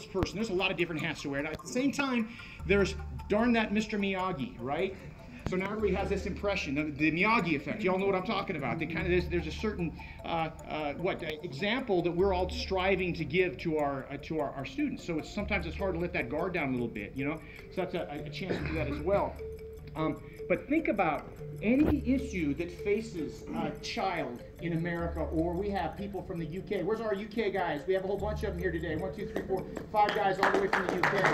this person. There's a lot of different hats to wear. And at the same time, there's darn that Mr. Miyagi, right? So now everybody has this impression, the, the Miyagi effect. You all know what I'm talking about. They kind of there's, there's a certain uh, uh, what uh, example that we're all striving to give to our uh, to our, our students. So it's sometimes it's hard to let that guard down a little bit, you know. So that's a, a chance to do that as well. Um, but think about any issue that faces a child in America, or we have people from the UK. Where's our UK guys? We have a whole bunch of them here today. One, two, three, four, five guys all the way from the UK.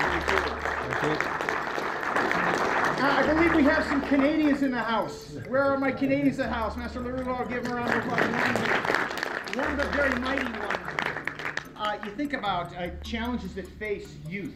I believe we have some Canadians in the house. Where are my Canadians in the house? Master Lurwell, give them a round of applause. One, the very mighty ones. Uh, you think about uh, challenges that face youth.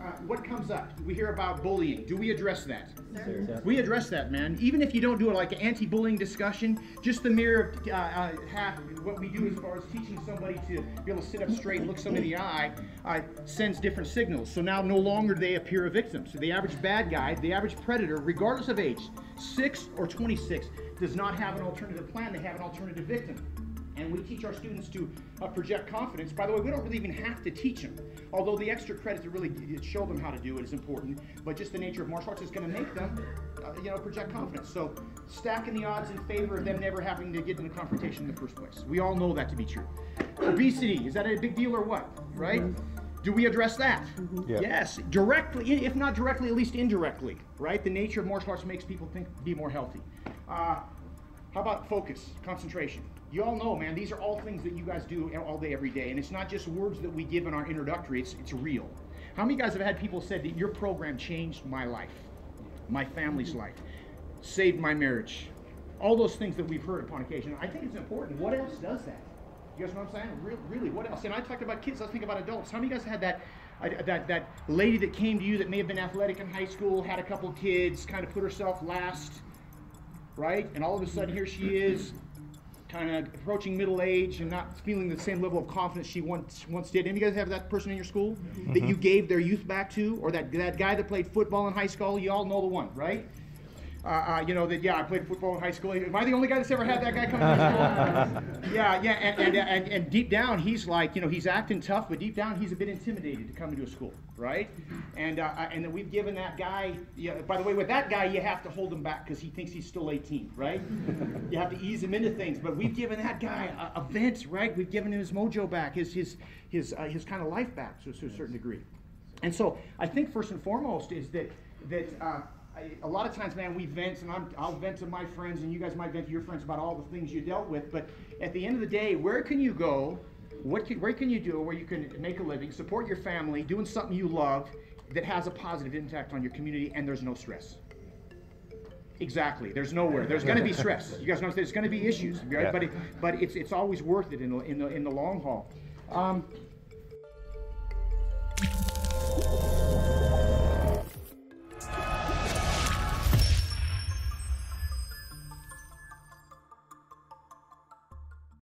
Uh, what comes up? We hear about bullying. Do we address that? Sure. We address that, man. Even if you don't do it like an anti-bullying discussion, just the mere uh, uh, half what we do as far as teaching somebody to be able to sit up straight and look somebody in the eye uh, sends different signals. So now no longer do they appear a victim. So the average bad guy, the average predator, regardless of age, six or 26, does not have an alternative plan. They have an alternative victim. And we teach our students to uh, project confidence. By the way, we don't really even have to teach them. Although the extra credit to really show them how to do it is important, but just the nature of martial arts is going to make them, uh, you know, project confidence. So stacking the odds in favor of them never having to get in a confrontation in the first place. We all know that to be true. Obesity, is that a big deal or what? Right? Do we address that? Yeah. Yes, directly, if not directly, at least indirectly, right? The nature of martial arts makes people think be more healthy. Uh, how about focus, concentration? You all know, man, these are all things that you guys do all day, every day. And it's not just words that we give in our introductory, it's, it's real. How many guys have had people said that your program changed my life, my family's life, saved my marriage? All those things that we've heard upon occasion. I think it's important. What else does that? You guys know what I'm saying? Re- Really, what else? And I talked about kids, let's think about adults. How many guys had that, uh, that, that lady that came to you that may have been athletic in high school, had a couple kids, kind of put herself last, right? And all of a sudden, here she is, kind of approaching middle age and not feeling the same level of confidence she once once did. Any you guys have that person in your school that mm-hmm. you gave their youth back to, or that that guy that played football in high school? You all know the one, right? Uh, uh, you know that yeah, I played football in high school. Am I the only guy that's ever had that guy come to school? yeah, yeah, and, and, and, and deep down he's like, you know, he's acting tough, but deep down he's a bit intimidated to come into a school, right? And uh, and then we've given that guy. Yeah, by the way, with that guy you have to hold him back because he thinks he's still 18, right? you have to ease him into things. But we've given that guy a, a vent, right? We've given him his mojo back, his his his uh, his kind of life back to, to a certain degree. And so I think first and foremost is that that uh, I, a lot of times, man, we vent, and I'm, I'll vent to my friends, and you guys might vent to your friends about all the things you dealt with. But at the end of the day, where can you go? What can, where can you do where you can make a living, support your family, doing something you love that has a positive impact on your community, and there's no stress? Exactly. There's nowhere. There's going to be stress. You guys know there's going to be issues, right? Yeah. But it, but it's it's always worth it in the in the in the long haul. Um,